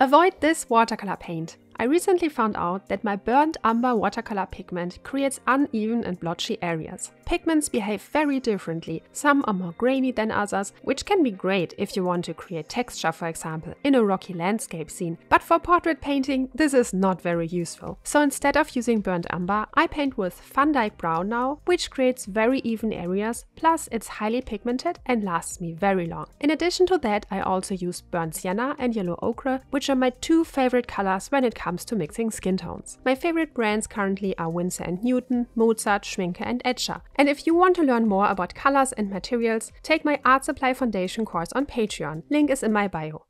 Avoid this watercolor paint. I recently found out that my burnt umber watercolor pigment creates uneven and blotchy areas. Pigments behave very differently, some are more grainy than others, which can be great if you want to create texture for example in a rocky landscape scene, but for portrait painting this is not very useful. So instead of using burnt umber, I paint with Van Dyke Brown now, which creates very even areas, plus it's highly pigmented and lasts me very long. In addition to that I also use burnt sienna and yellow ochre, which are my two favorite colors when it comes comes to mixing skin tones. My favorite brands currently are Winsor & Newton, Mozart, Schmincke and Etchr. And if you want to learn more about colors and materials, take my Art Supply Foundation course on Patreon. Link is in my bio.